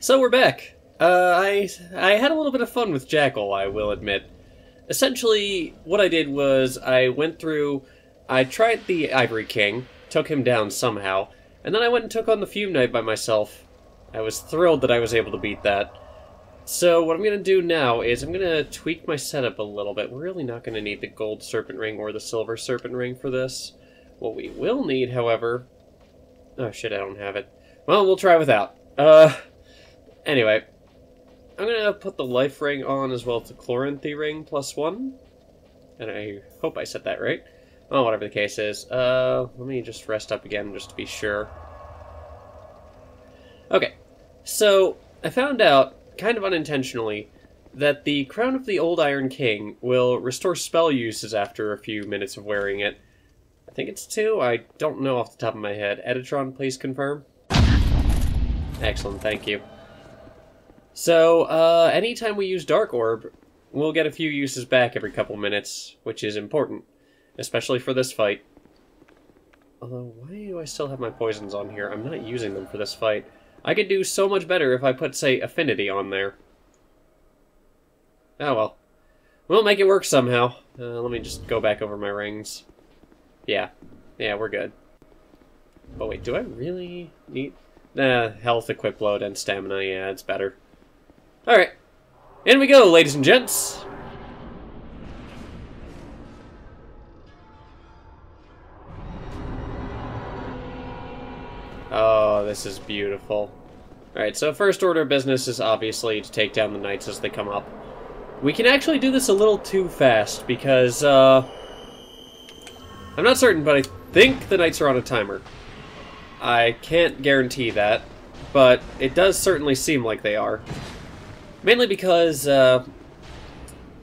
So we're back. Uh, I I had a little bit of fun with Jackal, I will admit. Essentially, what I did was I went through, I tried the Ivory King, took him down somehow, and then I went and took on the Fume Knight by myself. I was thrilled that I was able to beat that. So what I'm going to do now is I'm going to tweak my setup a little bit. We're really not going to need the gold serpent ring or the silver serpent ring for this. What we will need, however... Oh shit, I don't have it. Well, we'll try without. Uh, anyway, I'm gonna put the life ring on as well as the chloranthy ring plus one. And I hope I said that right. Oh, whatever the case is. Uh, let me just rest up again just to be sure. Okay, so I found out, kind of unintentionally, that the Crown of the Old Iron King will restore spell uses after a few minutes of wearing it. I think it's two, I don't know off the top of my head. Editron, please confirm. Excellent, thank you. So, uh, anytime we use Dark Orb, we'll get a few uses back every couple minutes, which is important. Especially for this fight. Although, why do I still have my poisons on here? I'm not using them for this fight. I could do so much better if I put, say, Affinity on there. Oh well. We'll make it work somehow. Uh, let me just go back over my rings. Yeah. Yeah, we're good. But wait, do I really need... Nah, health, equip load, and stamina. Yeah, it's better. Alright. In we go, ladies and gents. Oh, this is beautiful. Alright, so first order of business is obviously to take down the knights as they come up. We can actually do this a little too fast, because, uh... I'm not certain, but I think the knights are on a timer. I can't guarantee that, but it does certainly seem like they are. Mainly because, uh,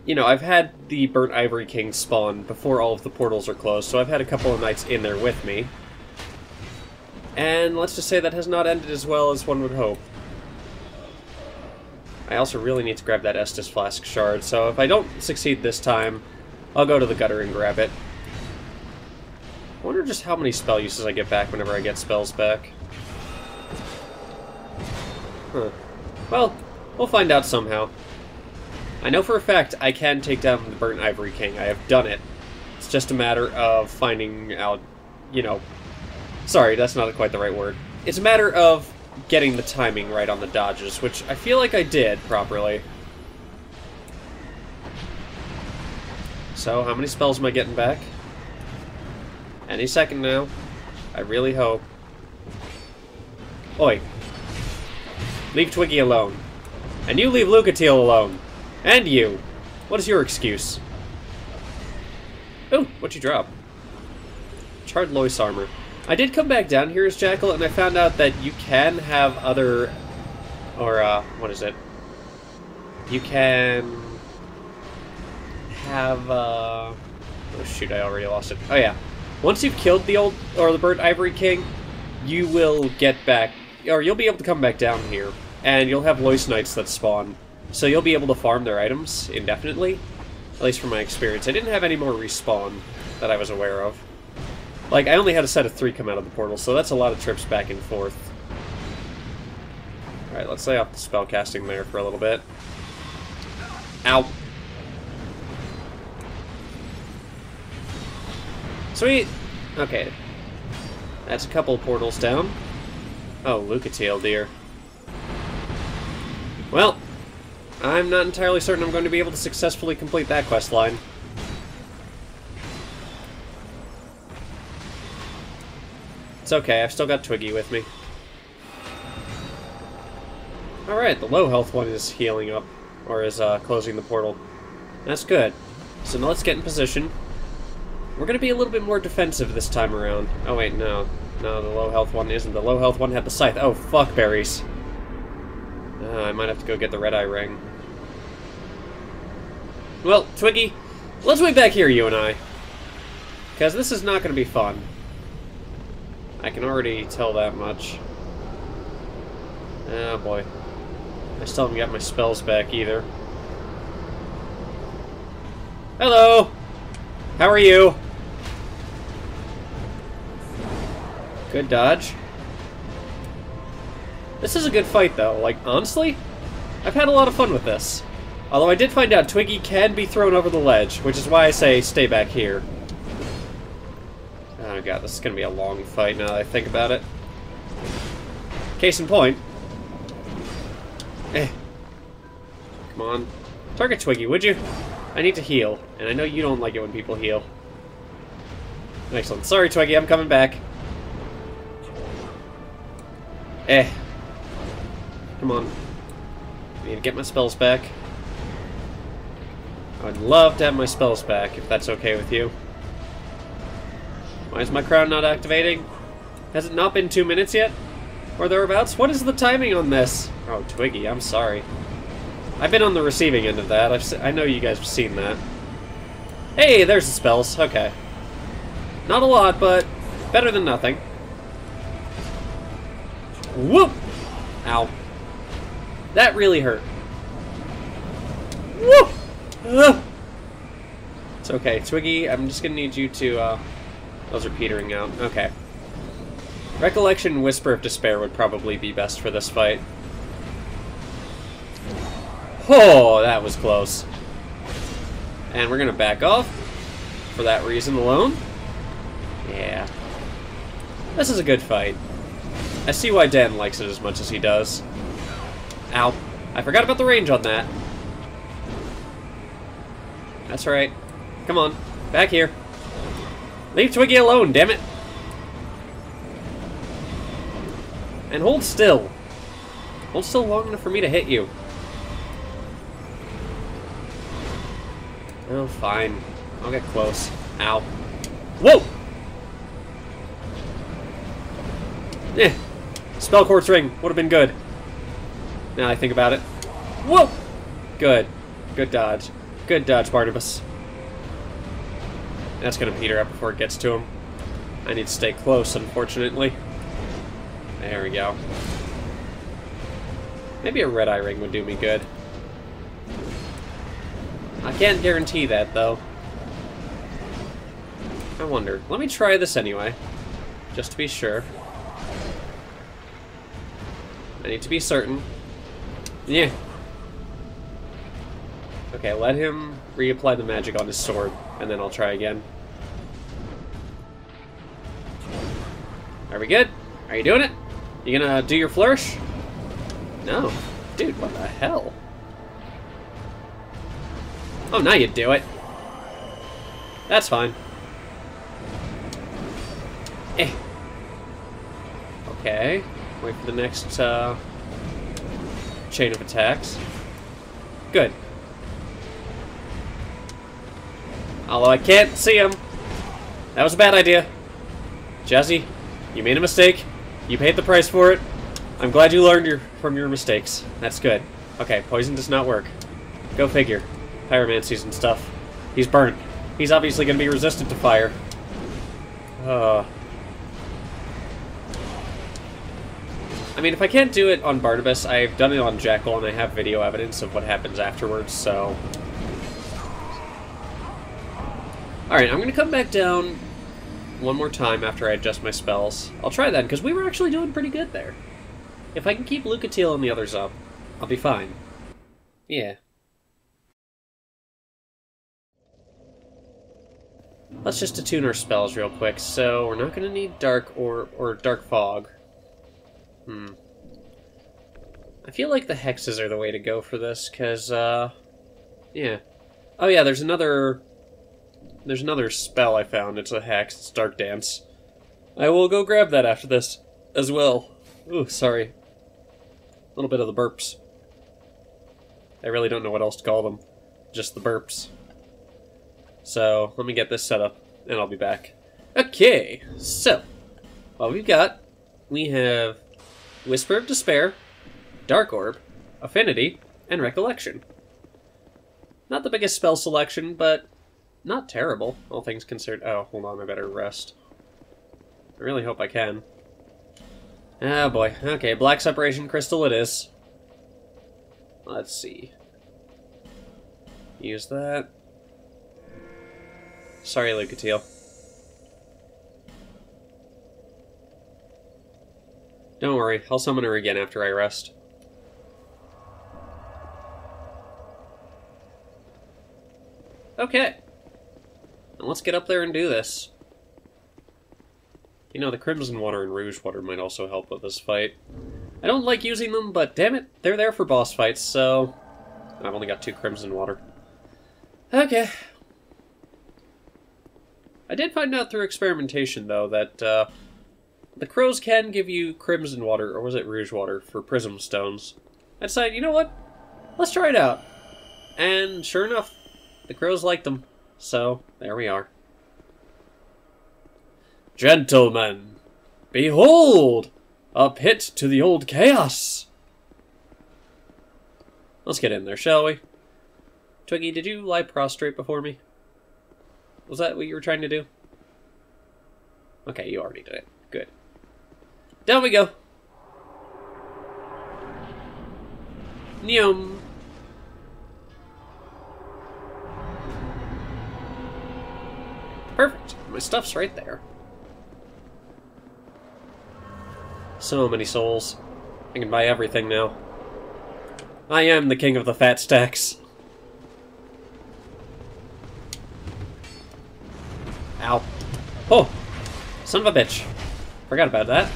you know, I've had the Burnt Ivory King spawn before all of the portals are closed, so I've had a couple of knights in there with me. And let's just say that has not ended as well as one would hope. I also really need to grab that Estus Flask shard, so if I don't succeed this time, I'll go to the gutter and grab it. I wonder just how many spell uses I get back whenever I get spells back. Huh. Well, we'll find out somehow. I know for a fact I can take down the Burnt Ivory King. I have done it. It's just a matter of finding out, you know... Sorry, that's not quite the right word. It's a matter of getting the timing right on the dodges, which I feel like I did properly. So, how many spells am I getting back? Any second now. I really hope. Oi. Leave Twiggy alone. And you leave Lucatiel alone. And you. What is your excuse? Oh, what'd you drop? Charred Loyce armor. I did come back down here as Jackal, and I found out that you can have other... Or, uh, what is it? You can... Have, uh... Oh shoot, I already lost it. Oh yeah. Once you've killed the old, or the Burnt Ivory King, you will get back, or you'll be able to come back down here, and you'll have Loyce Knights that spawn. So you'll be able to farm their items indefinitely, at least from my experience. I didn't have any more respawn that I was aware of. Like, I only had a set of three come out of the portal, so that's a lot of trips back and forth. Alright, let's lay off the spell casting there for a little bit. Ow. Sweet! Okay. That's a couple portals down. Oh, Lucatiel, dear. Well, I'm not entirely certain I'm going to be able to successfully complete that quest line. It's okay, I've still got Twiggy with me. Alright, the low health one is healing up, or is uh, closing the portal. That's good. So now let's get in position. We're going to be a little bit more defensive this time around. Oh wait, no. No, the low health one isn't. The low health one had the scythe. Oh, fuck berries. Uh, I might have to go get the red eye ring. Well, Twiggy, let's wait back here, you and I. Because this is not going to be fun. I can already tell that much. Oh boy. I still haven't got my spells back either. Hello! How are you? Good dodge. This is a good fight, though. Like, honestly, I've had a lot of fun with this. Although I did find out Twiggy can be thrown over the ledge, which is why I say stay back here. Oh god, this is gonna be a long fight now that I think about it. Case in point. Eh. Come on. Target Twiggy, would you? I need to heal, and I know you don't like it when people heal. Excellent. Sorry, Twiggy, I'm coming back. Eh. Come on. I need to get my spells back. I would love to have my spells back, if that's okay with you. Why is my crown not activating? Has it not been two minutes yet? Or thereabouts? What is the timing on this? Oh, Twiggy, I'm sorry. I've been on the receiving end of that. I've I know you guys have seen that. Hey, there's the spells. Okay. Not a lot, but better than nothing. Whoop! Ow. That really hurt. Whoop! Ugh. It's okay. Twiggy, I'm just gonna need you to, uh... Those are petering out. Okay. Recollection Whisper of Despair would probably be best for this fight. Oh, that was close. And we're gonna back off for that reason alone. Yeah. This is a good fight. I see why Dan likes it as much as he does. Ow. I forgot about the range on that. That's right. Come on. Back here. Leave Twiggy alone, damn it. And hold still. Hold still long enough for me to hit you. Oh, fine. I'll get close. Ow. Whoa! Eh. Spell Quartz Ring would have been good. Now I think about it. Whoa! Good. Good dodge. Good dodge, Barnabus. That's gonna peter up before it gets to him. I need to stay close, unfortunately. There we go. Maybe a red eye ring would do me good. I can't guarantee that, though. I wonder. Let me try this anyway. Just to be sure. I need to be certain. Yeah. Okay, let him reapply the magic on his sword, and then I'll try again. Are we good? Are you doing it? You gonna do your flourish? No. Dude, what the hell? Oh, now you do it. That's fine. Eh. Okay. Wait for the next uh, chain of attacks. Good. Although I can't see him. That was a bad idea. Jazzy, you made a mistake. You paid the price for it. I'm glad you learned your, from your mistakes. That's good. Okay, poison does not work. Go figure. Pyromancies and stuff. He's burnt. He's obviously going to be resistant to fire. Uh. I mean, if I can't do it on Barnabus, I've done it on Jackal, and I have video evidence of what happens afterwards, so... Alright, I'm going to come back down one more time after I adjust my spells. I'll try that, because we were actually doing pretty good there. If I can keep Lucatiel and the others up, I'll be fine. Yeah. Let's just attune our spells real quick. So, we're not going to need Dark or, or Dark Fog. Hmm. I feel like the hexes are the way to go for this, because, uh... Yeah. Oh yeah, there's another... There's another spell I found. It's a hex. It's Dark Dance. I will go grab that after this as well. Ooh, sorry. A little bit of the burps. I really don't know what else to call them. Just the burps. So, let me get this set up, and I'll be back. Okay, so, what we've got, we have Whisper of Despair, Dark Orb, Affinity, and Recollection. Not the biggest spell selection, but not terrible, all things considered. Oh, hold on, I better rest. I really hope I can. Oh boy. Okay, Black Separation Crystal it is. Let's see. Use that. Sorry, Lucatiel. Don't worry, I'll summon her again after I rest. Okay. Now let's get up there and do this. You know, the Crimson Water and Rouge Water might also help with this fight. I don't like using them, but damn it, they're there for boss fights, so... I've only got two Crimson Water. Okay. I did find out through experimentation, though, that uh, the crows can give you Crimson Water, or was it Rouge Water, for Prism Stones. I decided, you know what? Let's try it out. And sure enough, the crows liked them. So, there we are. Gentlemen, behold! A pit to the old chaos! Let's get in there, shall we? Twiggy, did you lie prostrate before me? Was that what you were trying to do? Okay, you already did it. Good. Down we go! Neum! Perfect. My stuff's right there. So many souls. I can buy everything now. I am the king of the fat stacks. Ow. Oh! Son of a bitch. Forgot about that.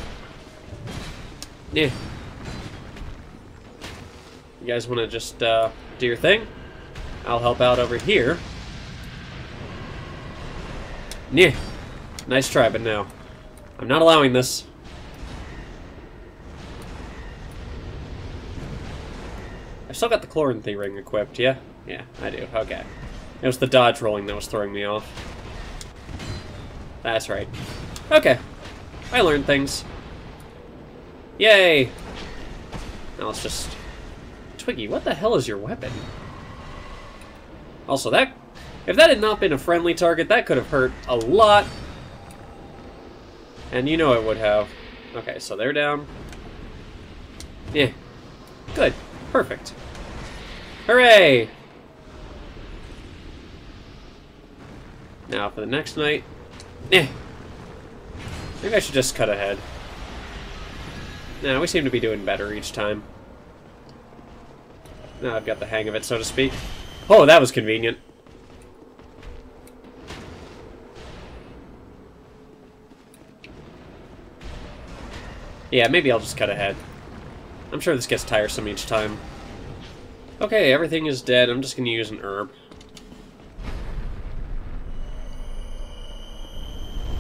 Yeah. You guys want to just uh, do your thing? I'll help out over here. Yeah. Nice try, but no. I'm not allowing this. I've still got the Chloranthy ring equipped, yeah? Yeah, I do. Okay. It was the dodge rolling that was throwing me off. That's right. Okay. I learned things. Yay! Now let's just... Twiggy, what the hell is your weapon? Also, that... If that had not been a friendly target, that could have hurt a lot. And you know it would have. Okay, so they're down. Yeah. Good. Perfect. Hooray! Now for the next night. Eh. Maybe I should just cut ahead. Nah, we seem to be doing better each time. Now I've got the hang of it, so to speak. Oh, that was convenient. Yeah, maybe I'll just cut ahead. I'm sure this gets tiresome each time. Okay, everything is dead. I'm just going to use an herb.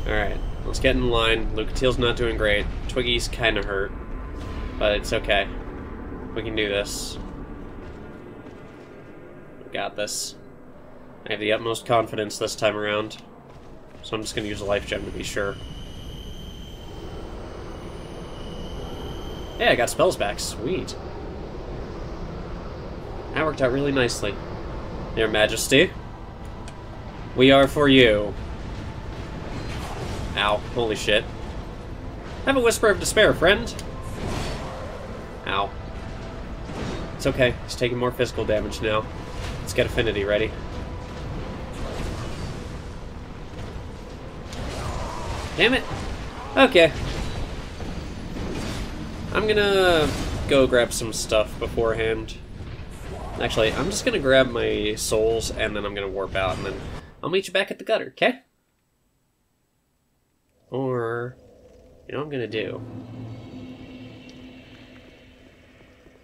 Alright, let's get in line. Lucatiel's not doing great. Twiggy's kind of hurt. But it's okay. We can do this. We got this. I have the utmost confidence this time around. So I'm just going to use a life gem to be sure. Yeah, I got spells back. Sweet. That worked out really nicely. Your Majesty. We are for you. Ow. Holy shit. Have a whisper of despair, friend. Ow. It's okay. He's taking more physical damage now. Let's get Affinity ready. Damn it. Okay. I'm gonna go grab some stuff beforehand. Actually, I'm just gonna grab my souls and then I'm gonna warp out and then I'll meet you back at the gutter, okay? Or, you know what I'm gonna do?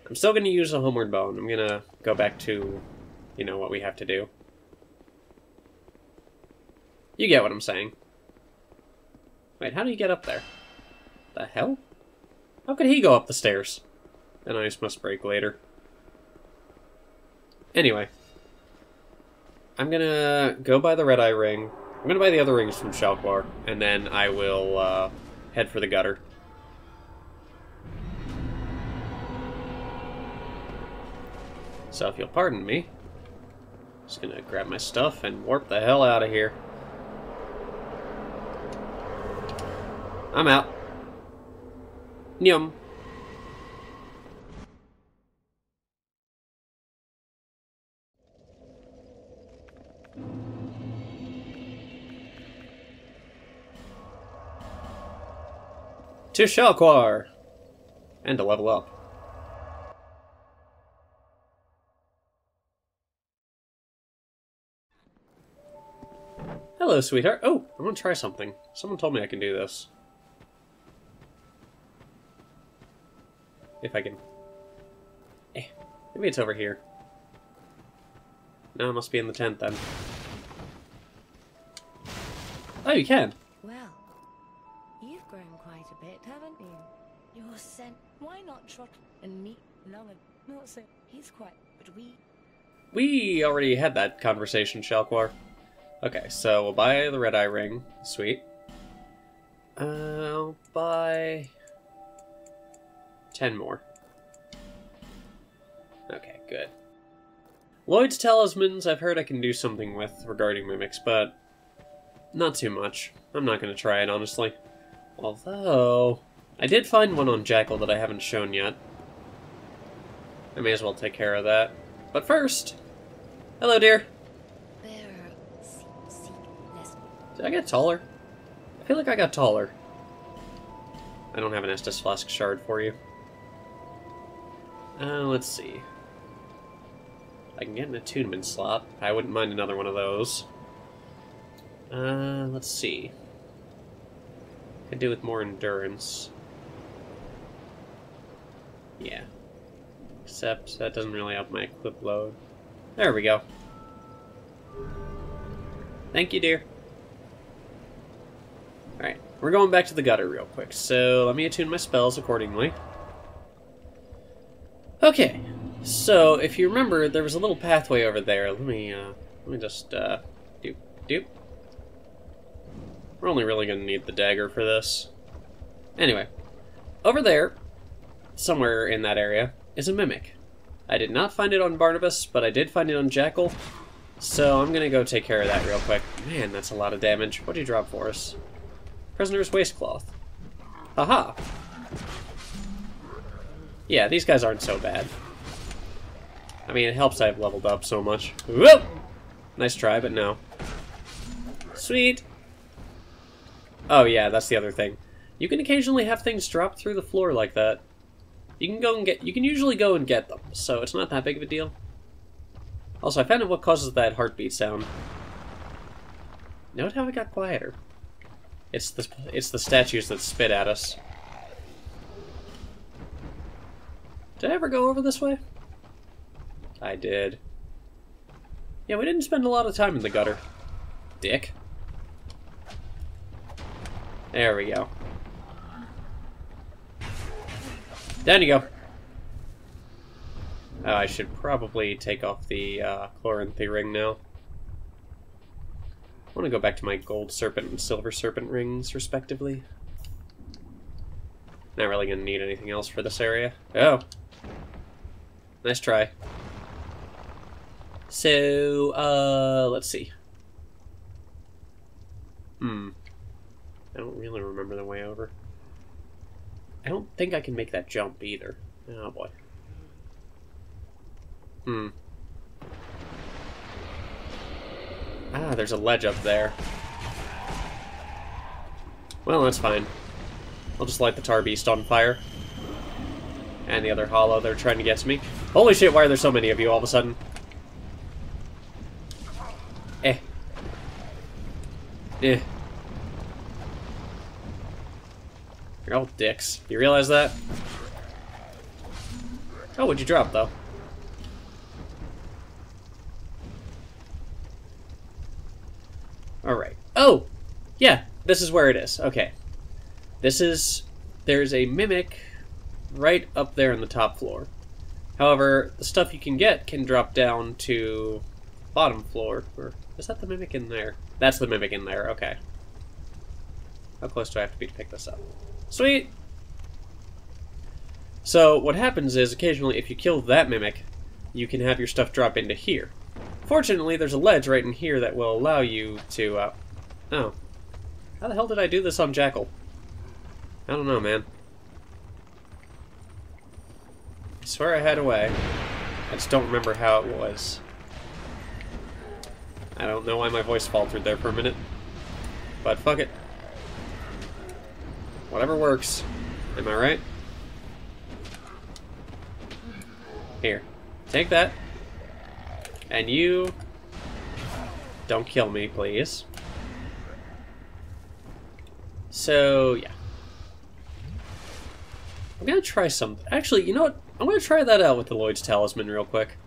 I'm still gonna use a homeward bone. I'm gonna go back to, you know, what we have to do. You get what I'm saying. Wait, how do you get up there? The hell? How could he go up the stairs? And ice must break later. Anyway. I'm gonna go buy the red eye ring. I'm gonna buy the other rings from Shalquoir, and then I will uh, head for the gutter. So if you'll pardon me, I'm just gonna grab my stuff and warp the hell out of here. I'm out. Yum. To Shalquoir. And to level up. Hello, sweetheart. Oh, I want to try something. Someone told me I can do this. If I can... Eh, maybe it's over here. No, it must be in the tent then. Oh, you can. Well, you've grown quite a bit, haven't you? Your scent. Why not trot and meet long and not so? He's quite. But we. We already had that conversation, Shalquoir. Okay, so we'll buy the red eye ring. Sweet. Uh, I'll buy ten more. Okay, good. Lloyd's talismans, I've heard I can do something with regarding mimics, but not too much. I'm not going to try it, honestly. Although, I did find one on Jackal that I haven't shown yet. I may as well take care of that. But first, hello, dear. Did I get taller? I feel like I got taller. I don't have an Estus Flask shard for you. Uh, let's see. I can get an attunement slot. I wouldn't mind another one of those. Uh, let's see. Could do with more endurance. Yeah. Except that doesn't really help my equip load. There we go. Thank you, dear. We're going back to the gutter real quick, so let me attune my spells accordingly. Okay, so if you remember, there was a little pathway over there. Let me, uh, let me just, uh, doop, doop. We're only really to need the dagger for this. Anyway, over there, somewhere in that area, is a mimic. I did not find it on Barnabus, but I did find it on Jackal. So I'm gonna go take care of that real quick. Man, that's a lot of damage. What do you drop for us? Prisoner's waistcloth. Haha. Yeah, these guys aren't so bad. I mean, it helps I've leveled up so much. Whoop! Nice try, but no. Sweet. Oh yeah, that's the other thing. You can occasionally have things drop through the floor like that. You can go and get. You can usually go and get them, so it's not that big of a deal. Also, I found out what causes that heartbeat sound. Note how it got quieter. It's the it's the statues that spit at us. Did I ever go over this way? I did. Yeah, we didn't spend a lot of time in the gutter. Dick. There we go. Down you go. Oh, I should probably take off the uh, Chloranthy ring now. I want to go back to my gold serpent and silver serpent rings, respectively. Not really going to need anything else for this area. Oh. Nice try. So, uh, let's see. Hmm. I don't really remember the way over. I don't think I can make that jump either. Oh boy. Hmm. Ah, there's a ledge up there. Well, that's fine. I'll just light the tar beast on fire. And the other hollow they're trying to get to me. Holy shit, why are there so many of you all of a sudden? Eh. Eh. You're all dicks. You realize that? Oh, what'd you drop, though? Alright. Oh! Yeah, this is where it is. Okay. This is... There's a mimic right up there in the top floor. However, the stuff you can get can drop down to bottom floor. Or is that the mimic in there? That's the mimic in there, okay. How close do I have to be to pick this up? Sweet! So, what happens is, occasionally, if you kill that mimic, you can have your stuff drop into here. Fortunately, there's a ledge right in here that will allow you to, uh... Oh. How the hell did I do this on Jackal? I don't know, man. I swear I had a way. I just don't remember how it was. I don't know why my voice faltered there for a minute. But fuck it. Whatever works. Am I right? Here. Take that. And you... Don't kill me, please. So, yeah. I'm gonna try some... Actually, you know what? I'm gonna try that out with the Lloyd's Talisman real quick.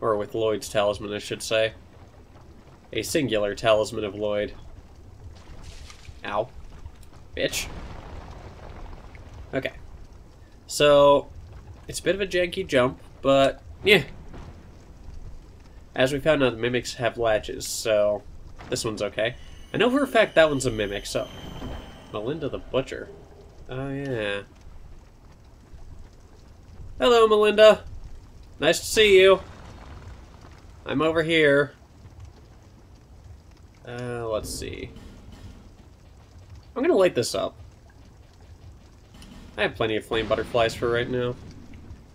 Or with Lloyd's Talisman, I should say. A singular Talisman of Lloyd. Ow. Bitch. Okay. So, it's a bit of a janky jump, but, yeah. As we found out, mimics have latches, so this one's okay. I know for a fact that one's a mimic, so... Melinda the Butcher. Oh, yeah. Hello, Melinda. Nice to see you. I'm over here. Uh, let's see. I'm gonna light this up. I have plenty of flame butterflies for right now.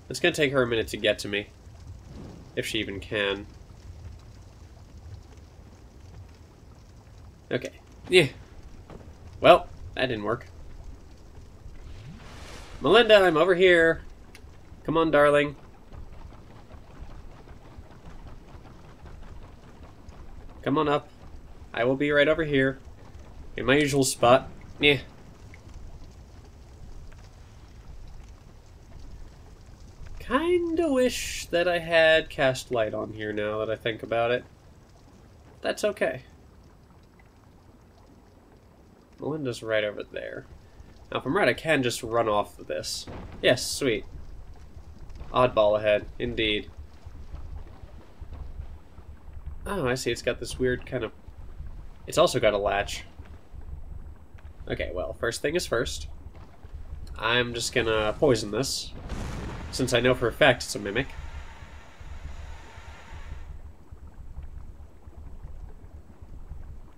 It's gonna take her a minute to get to me. If she even can. Okay. Yeah. Well, that didn't work. Melinda, I'm over here. Come on, darling. Come on up. I will be right over here. In my usual spot. Yeah. Kinda wish that I had cast light on here now that I think about it. That's okay. Melinda's right over there. Now, if I'm right, I can just run off of this. Yes, sweet. Oddball ahead, indeed. Oh, I see. It's got this weird kind of... It's also got a latch. Okay, well, first thing is first. I'm just gonna poison this, since I know for a fact it's a mimic.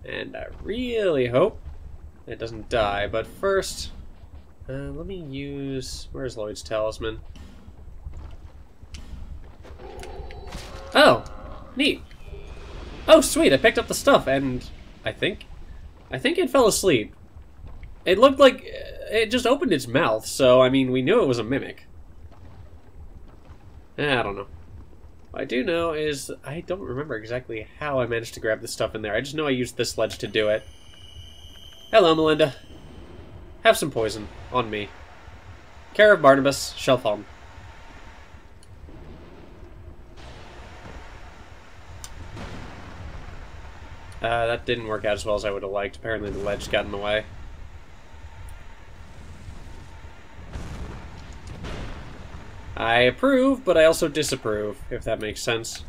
And I really hope it doesn't die, but first, uh, let me use... Where's Lloyd's Talisman? Oh! Neat! Oh, sweet, I picked up the stuff, and I think... I think it fell asleep. It looked like it just opened its mouth, so, I mean, we knew it was a mimic. Eh, I don't know. What I do know is, I don't remember exactly how I managed to grab the stuff in there. I just know I used this ledge to do it. Hello, Melinda. Have some poison. On me. Care of Barnabus, Shelfholm. Uh, that didn't work out as well as I would have liked. Apparently the ledge got in the way. I approve, but I also disapprove, if that makes sense.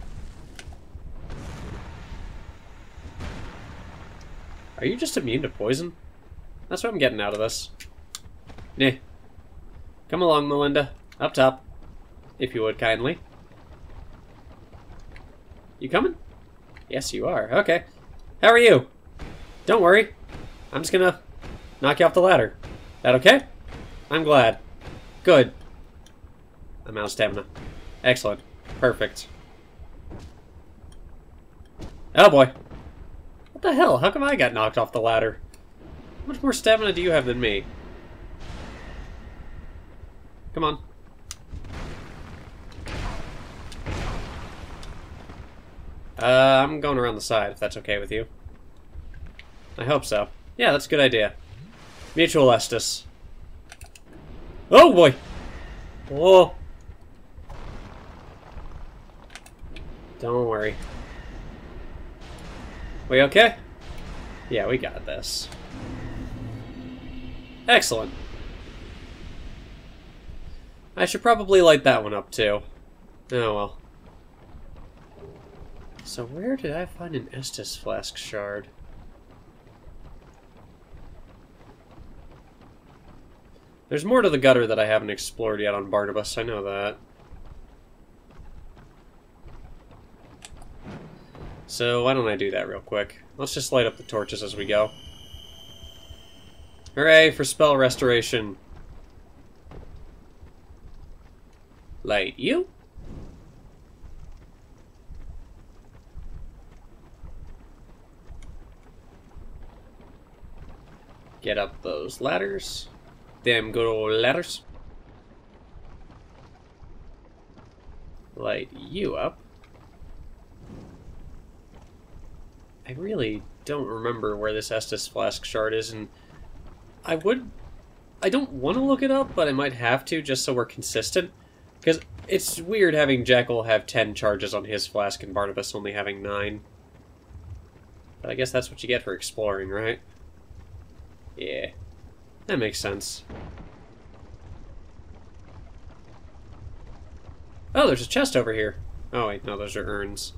Are you just immune to poison? That's what I'm getting out of this. Nah. Come along, Melinda. Up top. If you would, kindly. You coming? Yes, you are. Okay. How are you? Don't worry. I'm just gonna knock you off the ladder. That okay? I'm glad. Good. I'm out of stamina. Excellent. Perfect. Oh boy. What the hell? How come I got knocked off the ladder? How much more stamina do you have than me? Come on. Uh, I'm going around the side, if that's okay with you. I hope so. Yeah, that's a good idea. Mutual Estus. Oh, boy! Whoa! Don't worry. We okay? Yeah, we got this. Excellent. I should probably light that one up, too. Oh, well. So where did I find an Estus Flask shard? There's more to the gutter that I haven't explored yet on Barnabus, I know that. So why don't I do that real quick? Let's just light up the torches as we go. Hooray for spell restoration. Light you. Get up those ladders. them good old letters. Light you up. I really don't remember where this Estus Flask shard is, and I would... I don't want to look it up, but I might have to, just so we're consistent. Because it's weird having Jackal have 10 charges on his flask and Barnabus only having 9. But I guess that's what you get for exploring, right? Yeah. That makes sense. Oh, there's a chest over here. Oh, wait, no, those are urns.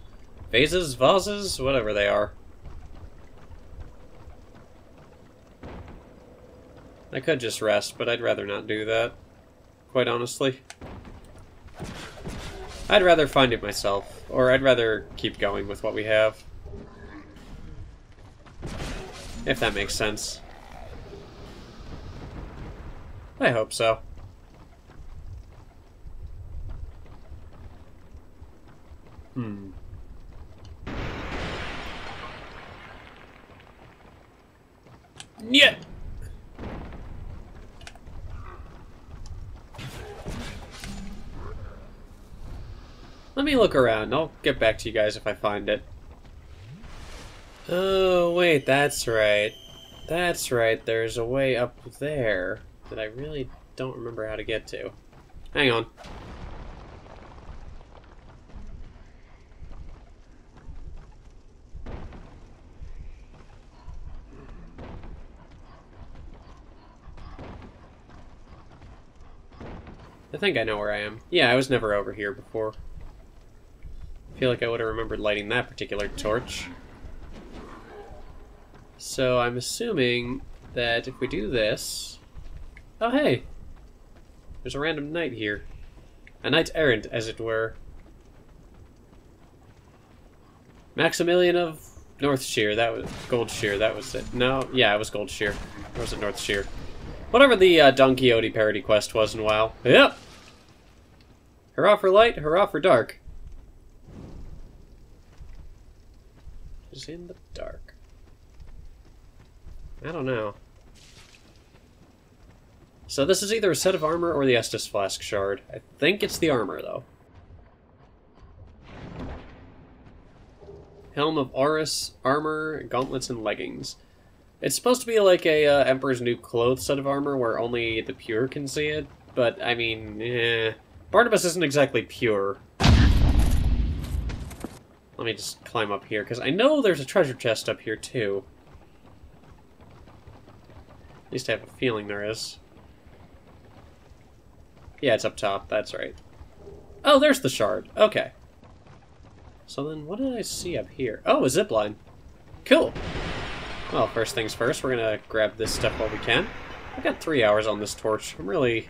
Vases, vases, whatever they are. I could just rest, but I'd rather not do that. Quite honestly. I'd rather find it myself, or I'd rather keep going with what we have. If that makes sense. I hope so. Hmm. Yeah. Let me look around. I'll get back to you guys if I find it. Oh, wait, that's right. That's right, there's a way up there that I really don't remember how to get to. Hang on. I think I know where I am. Yeah, I was never over here before. Feel like I would have remembered lighting that particular torch. So I'm assuming that if we do this... Oh, hey! There's a random knight here. A knight errant, as it were. Maximilian of Northshire, that was Goldshire, that was it. No, yeah, it was Goldshire. Or was it Northshire? Whatever the uh, Don Quixote parody quest was in while. Yep! Hurrah for light, hurrah for dark. Is in the dark. I don't know. So this is either a set of armor or the Estus Flask shard. I think it's the armor, though. Helm of Aurous, armor, gauntlets, and leggings. It's supposed to be like a uh, Emperor's New Clothes set of armor where only the pure can see it, but I mean, eh. Barnabus isn't exactly pure. Let me just climb up here, because I know there's a treasure chest up here, too. At least I have a feeling there is. Yeah, it's up top, that's right. Oh, there's the shard. Okay. So then, what did I see up here? Oh, a zipline. Cool. Well, first things first, we're gonna grab this stuff while we can. I've got three hours on this torch. I'm really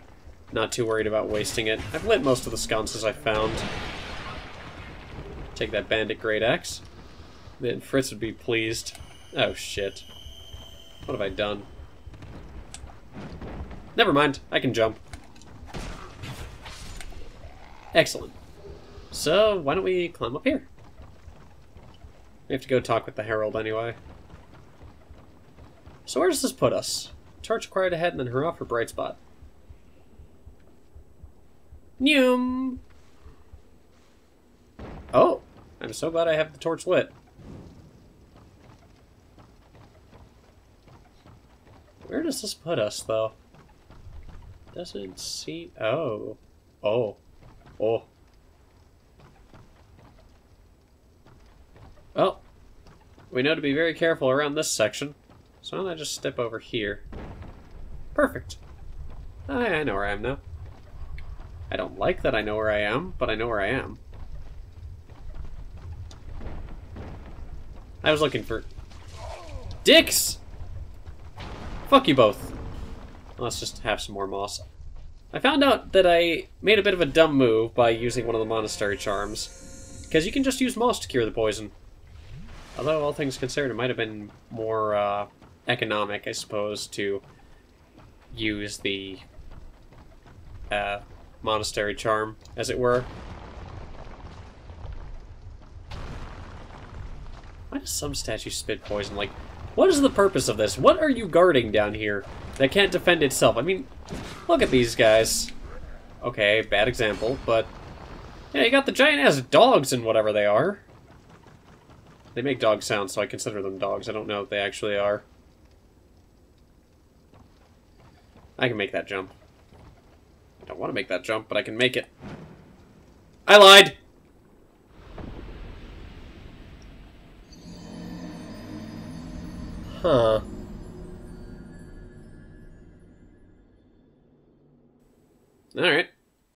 not too worried about wasting it. I've lit most of the sconces I found. Take that bandit great axe. Then Fritz would be pleased. Oh shit. What have I done? Never mind, I can jump. Excellent. So, why don't we climb up here? We have to go talk with the Herald anyway. So where does this put us? Torch acquired ahead and then hurrah for Bright Spot. Noom. Oh, I'm so glad I have the torch lit. Where does this put us, though? Doesn't see... Oh. Oh. Oh. Well, we know to be very careful around this section. So why don't I just step over here? Perfect. I, I know where I am now. I don't like that I know where I am, but I know where I am. I was looking for... Dicks! Fuck you both. Let's just have some more moss. I found out that I made a bit of a dumb move by using one of the monastery charms. Because you can just use moss to cure the poison. Although, all things considered, it might have been more uh, economic, I suppose, to use the uh, monastery charm, as it were. Why does some statues spit poison? Like, What is the purpose of this? What are you guarding down here that can't defend itself? I mean, look at these guys. Okay, bad example, but... Yeah, you got the giant-ass dogs and whatever they are. They make dog sounds, so I consider them dogs. I don't know if they actually are. I can make that jump. I don't want to make that jump, but I can make it. I lied! Huh. Alright.